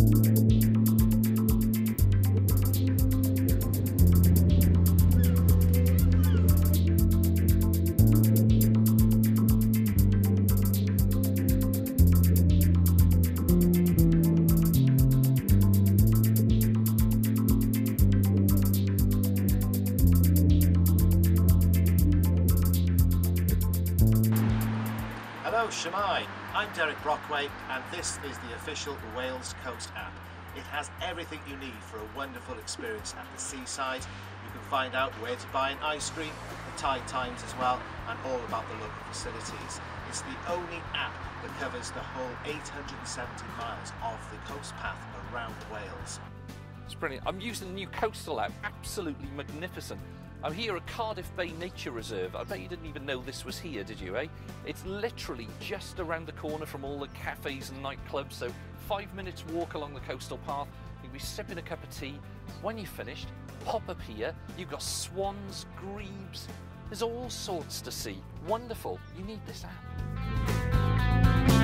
Thank you. Hello, Shwmae. I'm Derek Brockway, and this is the official Wales Coast app. It has everything you need for a wonderful experience at the seaside. You can find out where to buy an ice cream, the tide times as well, and all about the local facilities. It's the only app that covers the whole 870 miles of the coast path around Wales. It's brilliant. I'm using the new coastal app, absolutely magnificent. I'm here at Cardiff Bay Nature Reserve. I bet you didn't even know this was here, did you, eh? It's literally just around the corner from all the cafes and nightclubs, so five minutes walk along the coastal path. You'll be sipping a cup of tea. When you're finished, pop up here. You've got swans, grebes. There's all sorts to see. Wonderful. You need this app.